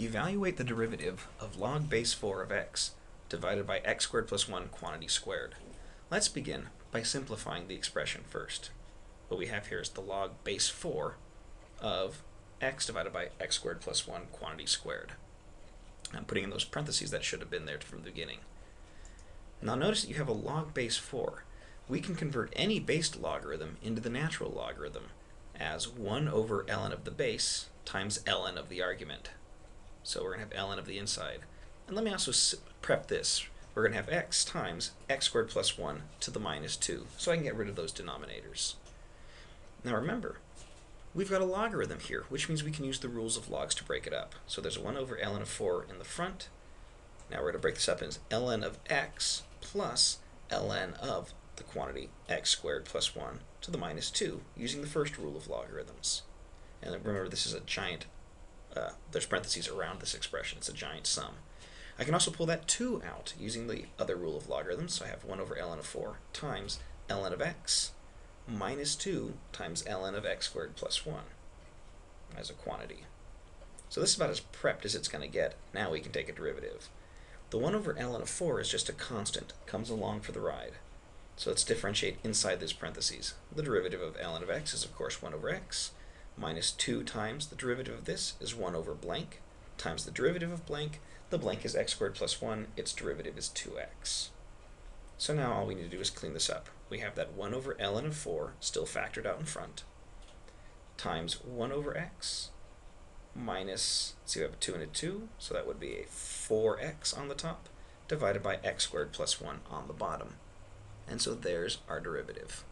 Evaluate the derivative of log base 4 of x divided by x squared plus 1 quantity squared. Let's begin by simplifying the expression first. What we have here is the log base 4 of x divided by x squared plus 1 quantity squared. I'm putting in those parentheses that should have been there from the beginning. Now notice that you have a log base 4. We can convert any based logarithm into the natural logarithm as 1 over ln of the base times ln of the argument. So we're going to have ln of the inside. And let me also prep this. We're going to have x times x squared plus 1 to the minus 2. So I can get rid of those denominators. Now remember, we've got a logarithm here, which means we can use the rules of logs to break it up. So there's 1 over ln of 4 in the front. Now we're going to break this up as ln of x plus ln of the quantity x squared plus 1 to the minus 2 using the first rule of logarithms. And remember, this is a giant uh, there's parentheses around this expression. It's a giant sum. I can also pull that 2 out using the other rule of logarithms. So I have 1 over ln of 4 times ln of x minus 2 times ln of x squared plus 1 as a quantity. So this is about as prepped as it's going to get. Now we can take a derivative. The 1 over ln of 4 is just a constant, comes along for the ride. So let's differentiate inside these parentheses. The derivative of ln of x is of course 1 over x minus 2 times the derivative of this is 1 over blank times the derivative of blank. The blank is x squared plus 1. Its derivative is 2x. So now all we need to do is clean this up. We have that 1 over ln of 4 still factored out in front times 1 over x minus, see we have a 2 and a 2, so that would be a 4x on the top divided by x squared plus 1 on the bottom. And so there's our derivative.